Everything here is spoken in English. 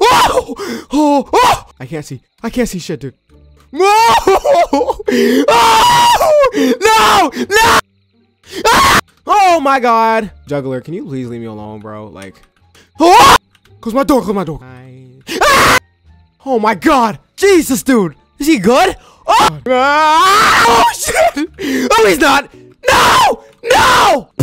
Oh! Oh! Oh! I can't see. I can't see shit, dude. No! Oh! No! No! Ah! Oh my god. Juggler, can you please leave me alone, bro? Like. Oh! Close my door, close my door. Ah! Oh my god. Jesus, dude. Is he good? Oh! Ah! Oh shit! Oh, he's not! No!